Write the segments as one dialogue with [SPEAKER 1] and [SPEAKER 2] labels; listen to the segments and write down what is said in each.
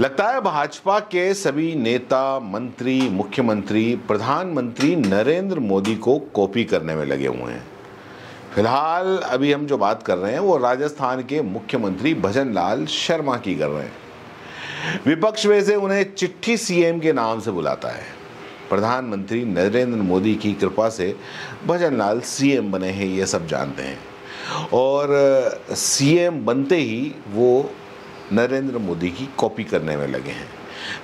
[SPEAKER 1] लगता है भाजपा के सभी नेता, मंत्री, मुख्यमंत्री, प्रधानमंत्री नरेंद्र मोदी को कॉपी करने में लगे हुए हैं। फ़िलहाल अभी हम जो बात कर रहे हैं, वो राजस्थान के मुख्यमंत्री भजन लाल शर्मा की कर रहे हैं। विपक्ष वैसे उन्हें चिट्ठी सीएम के नाम से बुलाता है। प्रधानमंत्री नरेंद्र मोदी की कृपा से भजन लाल सीएम बने हैं, ये सब जानते हैं। और सीएम बनते ही वो नरेंद्र मोदी की कॉपी करने में लगे हैं।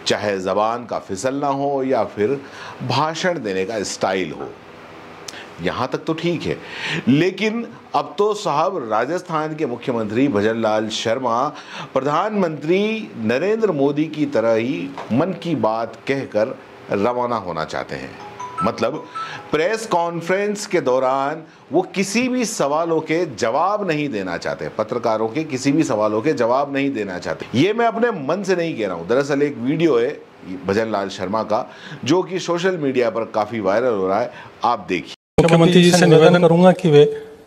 [SPEAKER 1] चाहे ज़बान का फिसलना हो या फिर भाषण देने का स्टाइल हो। यहाँ तक तो ठीक है। लेकिन अब तो साहब राजस्थान के मुख्यमंत्री भजन लाल शर्मा, प्रधानमंत्री नरेंद्र मोदी की तरह ही मन की बात कहकर रवाना होना चाहते हैं। मतलब प्रेस कॉन्फ्रेंस के दौरान वो किसी भी सवालों के जवाब नहीं देना चाहते। पत्रकारों के किसी भी सवालों के जवाब नहीं देना चाहते। ये मैं अपने मन से नहीं कह रहा हूँ। दरअसल एक वीडियो है भजन लाल शर्मा का, जो कि सोशल मीडिया पर काफ़ी वायरल हो रहा है। आप देखिए।
[SPEAKER 2] मुख्यमंत्री जी से निवेदन करूँगा कि वे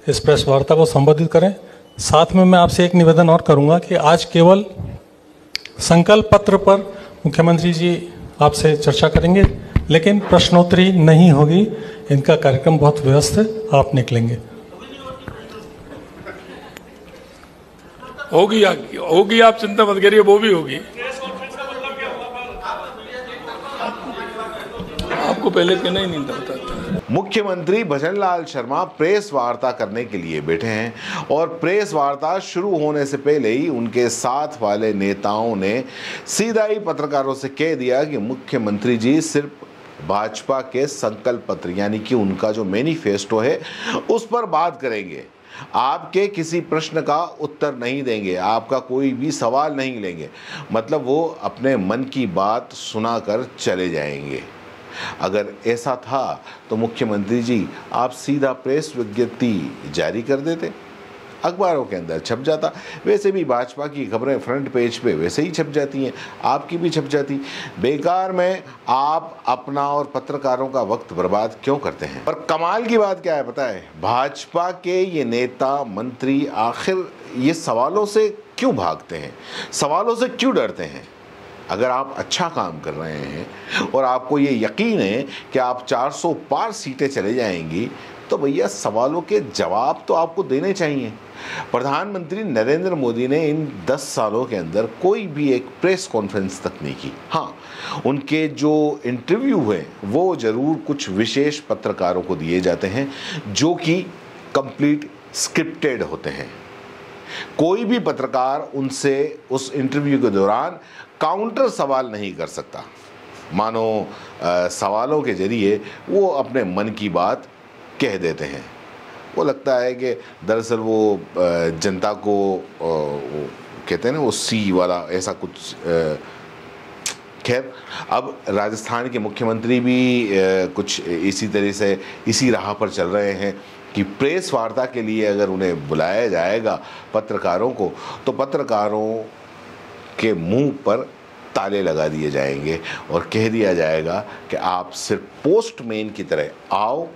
[SPEAKER 2] इस प्रेस वार्ता को संबोधित करें। साथ में मैं आपसे एक निवेदन और करूँगा कि आज केवल संकल्प पत्र पर मुख्यमंत्री जी आपसे चर्चा करेंगे। लेकिन प्रश्नोत्तरी नहीं होगी। इनका कार्यक्रम बहुत व्यस्त है। आप निकलेंगे।
[SPEAKER 3] होगी होगी आप चिंता मत करिए वो भी होगी। आपको पहले कहना ही नहीं था
[SPEAKER 1] मुख्यमंत्री भजनलाल शर्मा प्रेस वार्ता करने के लिए बैठे हैं और प्रेस वार्ता शुरू होने से पहले ही उनके साथ वाले नेताओं ने सीधा ही पत्रकारों से कह दिया कि मुख्यमंत्री जी सिर्फ़ भाजपा के संकल्प पत्र, यानी कि उनका जो मैनिफेस्टो है, उस पर बात करेंगे। आपके किसी प्रश्न का उत्तर नहीं देंगे, आपका कोई भी सवाल नहीं लेंगे। मतलब वो अपने मन की बात सुनाकर चले जाएँगे। अगर ऐसा था तो मुख्यमंत्री जी, आप सीधा प्रेस विज्ञप्ति जारी कर देते। अखबारों के अंदर छप जाता। वैसे भी भाजपा की खबरें फ्रंट पेज पे वैसे ही छप जाती हैं, आपकी भी छप जाती। बेकार में आप अपना और पत्रकारों का वक्त बर्बाद क्यों करते हैं? पर कमाल की बात क्या है पता है? भाजपा के ये नेता, मंत्री आखिर ये सवालों से क्यों भागते हैं? सवालों से क्यों डरते हैं? अगर आप अच्छा काम कर रहे हैं और आपको ये यकीन है कि आप 400 पार सीटें चले जाएँगी तो भैया सवालों के जवाब तो आपको देने चाहिए। प्रधानमंत्री नरेंद्र मोदी ने इन 10 सालों के अंदर कोई भी एक प्रेस कॉन्फ्रेंस तक नहीं की। हाँ उनके जो इंटरव्यू है, वो ज़रूर कुछ विशेष पत्रकारों को दिए जाते हैं, जो कि कंप्लीट स्क्रिप्टेड होते हैं। कोई भी पत्रकार उनसे उस इंटरव्यू के दौरान काउंटर सवाल नहीं कर सकता। मानो आ, सवालों के ज़रिए वो अपने मन की बात कह देते हैं। वो लगता है कि दरअसल वो जनता को आ, कहते हैं ना वो सी वाला ऐसा कुछ खैर, अब राजस्थान के मुख्यमंत्री भी कुछ इसी तरह से इसी राह पर चल रहे हैं कि प्रेस वार्ता के लिए अगर उन्हें बुलाया जाएगा पत्रकारों को तो पत्रकारों के मुँह पर ताले लगा दिए जाएँगे और कह दिया जाएगा कि आप सिर्फ़ पोस्टमैन की तरह आओ,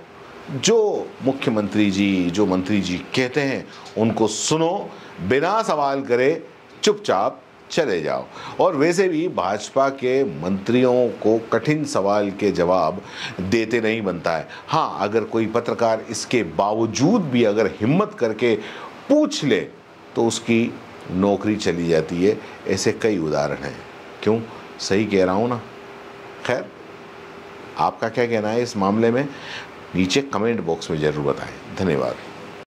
[SPEAKER 1] जो मुख्यमंत्री जी, जो मंत्री जी कहते हैं, उनको सुनो, बिना सवाल करे चुपचाप चले जाओ। और वैसे भी भाजपा के मंत्रियों को कठिन सवाल के जवाब देते नहीं बनता है। हाँ अगर कोई पत्रकार इसके बावजूद भी अगर हिम्मत करके पूछ ले तो उसकी नौकरी चली जाती है। ऐसे कई उदाहरण हैं। क्यों? सही कह रहा हूँ ना। खैर, आपका क्या कहना है इस मामले में? नीचे कमेंट बॉक्स में ज़रूर बताएँ। धन्यवाद।